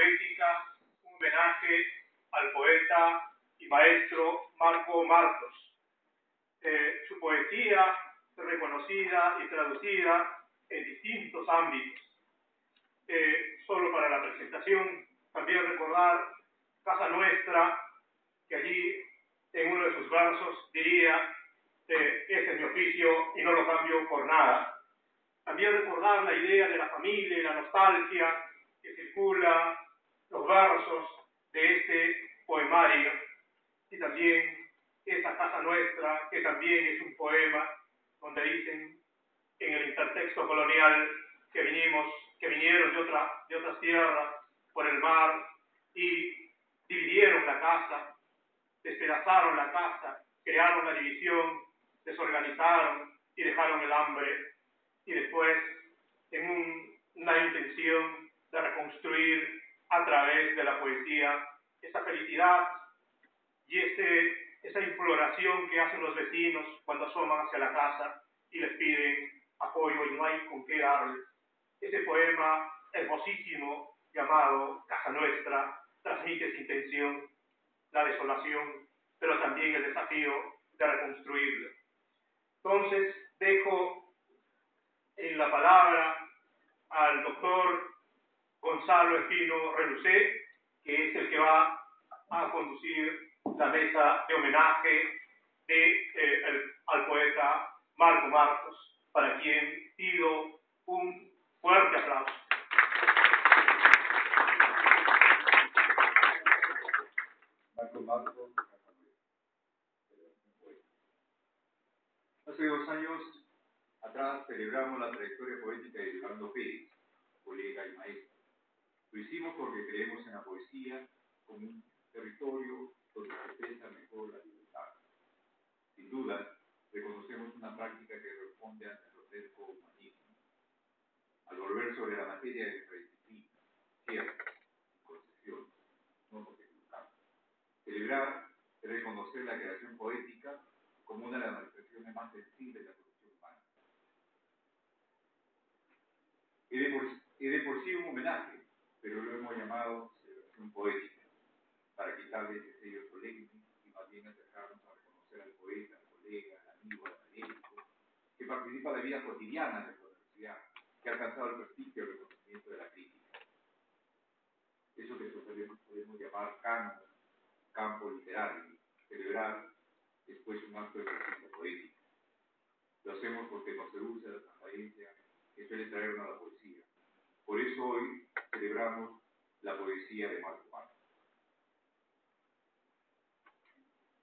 poética, un homenaje al poeta y maestro Marco Marcos. Eh, su poesía reconocida y traducida en distintos ámbitos. Eh, solo para la presentación, también recordar Casa Nuestra, que allí en uno de sus versos diría, eh, este es mi oficio y no lo cambio por nada. También recordar la idea de la familia y la nostalgia que circula los versos de este poemario y también esa casa nuestra que también es un poema donde dicen en el intertexto colonial que vinimos, que vinieron de otra, de otras tierras por el mar y dividieron la casa, despedazaron la casa, crearon la división, desorganizaron y dejaron el hambre. Y después en una intención de reconstruir a través de la poesía esa felicidad y ese, esa imploración que hacen los vecinos cuando asoman hacia la casa y les piden apoyo y no hay con qué darles. Ese poema hermosísimo llamado Casa Nuestra transmite esa intención, la desolación, pero también el desafío de reconstruirla. Entonces, dejo en la palabra al doctor Gonzalo Espino Relucé, que es el que va a conducir la mesa de homenaje de, eh, al poeta Marco Marcos, para quien pido un fuerte aplauso. Marco Marcos, Hace dos años Atrás celebramos la trayectoria poética de Eduardo Pérez, colega y maestro. Lo hicimos porque creemos en la poesía como un territorio donde se piensa mejor la libertad. Sin duda, reconocemos una práctica que responde a nuestro cerco humanismo. Al volver sobre la materia de nuestra disciplina, cierto, concepción, no porque Celebrar es reconocer la creación poética como una de las manifestaciones más sensibles de la es de por sí un homenaje, pero lo hemos llamado celebración poética, para quitarle ese sello solemne y más bien acercarnos a reconocer al poeta, al colega, al amigo, al académico, que participa de la vida cotidiana de la universidad, que ha alcanzado el prestigio y el reconocimiento de la crítica. Eso que nosotros podemos llamar canon, campo literario, celebrar después un acto de ejercicio poético. Lo hacemos porque nos seduce la transparencia que suele traernos a la poesía. Por eso hoy celebramos la poesía de Marco Marco.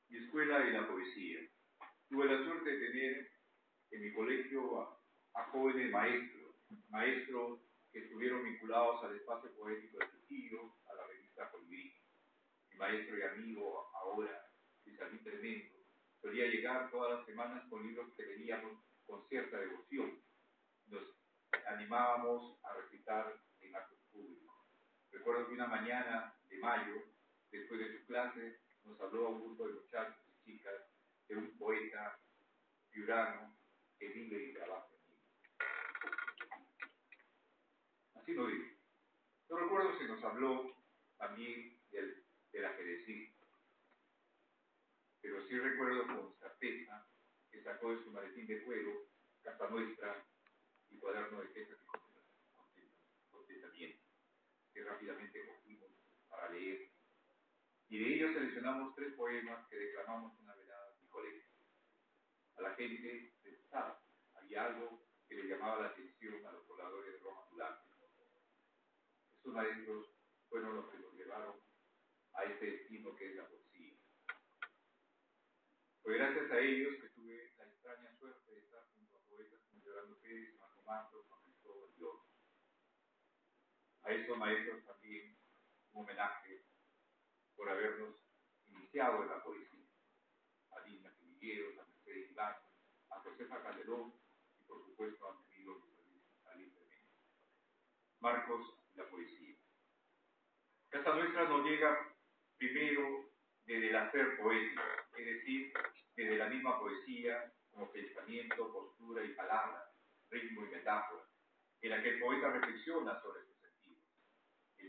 Mi escuela y la poesía. Tuve la suerte de tener en mi colegio a, jóvenes maestros, maestros que estuvieron vinculados al espacio poético de Trujillo, a la revista Colibrí. Mi maestro y amigo ahora, Luis Tremendo, solía llegar todas las semanas con libros que leíamos con cierta devoción. Nos animábamos en actos públicos. Recuerdo que una mañana de mayo, después de su clase, nos habló a un grupo de muchachos y chicas de un poeta piurano que vive y trabaja en Así lo dijo. Yo recuerdo que nos habló también del, del ajedrecista, pero sí recuerdo con certeza que sacó de su maletín de cuero, Casa Nuestra, y cuaderno de quejas que rápidamente cogimos para leer. Y de ellos seleccionamos tres poemas que declamamos una velada en mi colegio. A la gente le gustaba, había algo que le llamaba la atención a los pobladores de Roma Durante. Estos maestros fueron los que nos llevaron a este destino que es la poesía. Fue gracias a ellos que tuve la extraña suerte de estar junto a poetas como Yolando Pérez, Marco Cristóbal y otros. A esos maestros también un homenaje por habernos iniciado en la poesía. A Dina Quivilleros, a Mercedes Iván, a Josefa Calderón y por supuesto a mi amigo Luis Marcos, la poesía. Esta nuestra nos llega primero desde el hacer poético, es decir, desde la misma poesía como pensamiento, postura y palabra ritmo y metáfora, en la que el poeta reflexiona sobre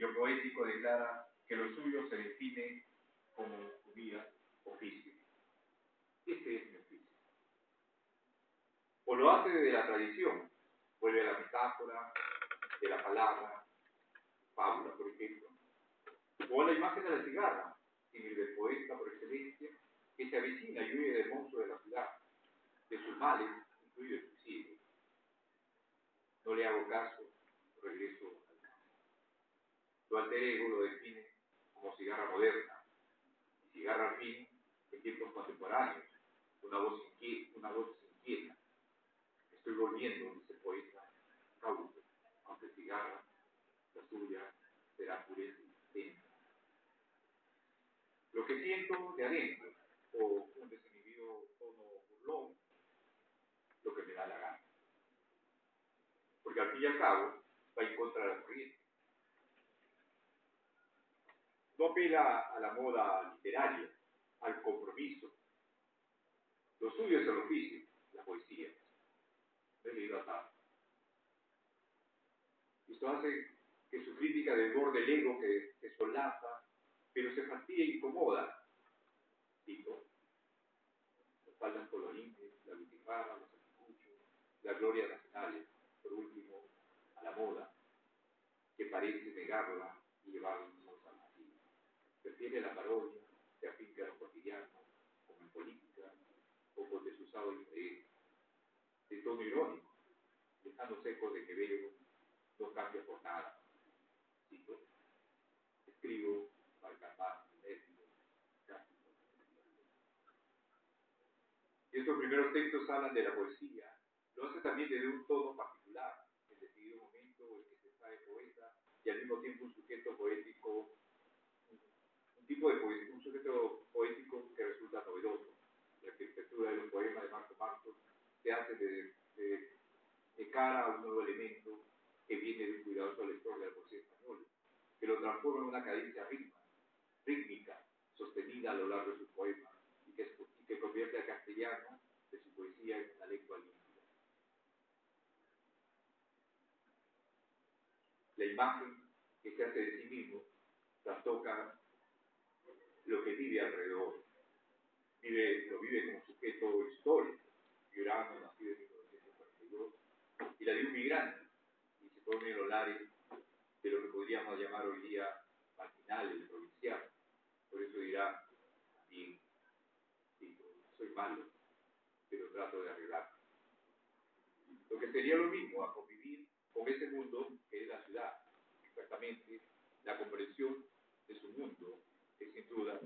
poético declara que lo suyo se define como su vida, oficio. Este es mi oficio. O lo hace de la tradición, vuelve a la metáfora, de la palabra, fábula, por ejemplo, o a la imagen de la cigarra, en el del poeta por excelencia, que se avecina y huye del monstruo de la ciudad, de sus males, incluido el suicidio. No le hago caso, regreso al campo. Su alter ego lo define como cigarra moderna, y cigarra al fin en tiempos contemporáneos, una voz inquieta, una voz inquieta. Estoy volviendo, dice el poeta, cauto, aunque cigarra, la suya será pureza intensa. Lo que siento de adentro, o un desinhibido tono burlón, lo que me da la gana. Porque al fin y al cabo va en contra de la corriente. No apela a la moda literaria, al compromiso. Lo suyo es el oficio, la poesía. he leído a Esto hace que su crítica borde el ego que se solapa, pero se fastidia e incomoda. Tipo, las faldas colorines, la butifarra, los anticuchos, la gloria nacional, por último, a la moda, que parece negarla y llevarla a la vacío. La parodia, se afinca a lo cotidiano, como en política, o con desusado interés, de tono irónico, dejando seco de que veo no cambia por nada. Cito, escribo para calmar mi nervio, y estos primeros textos hablan de la poesía, lo hace también desde un tono particular, en decidido momento en que se sabe poeta y al mismo tiempo un sujeto poético, un sujeto poético que resulta novedoso. La arquitectura de los poemas de Marco Marcos se hace de, cara a un nuevo elemento que viene de un cuidadoso lector de la poesía española, que lo transforma en una cadencia rítmica, rítmica sostenida a lo largo de sus poemas y que, convierte al castellano de su poesía en una lengua limpia. La imagen que se hace de sí mismo lo que vive alrededor. Vive, lo vive como sujeto histórico, Llorando, nacido en 1942, y la de un migrante, pone los lares de lo que podríamos llamar hoy día marginal, el provincial. Por eso dirá, soy malo, pero trato de arreglar. Lo que sería lo mismo a convivir con ese mundo que es la ciudad, exactamente la comprensión de su mundo, que sin duda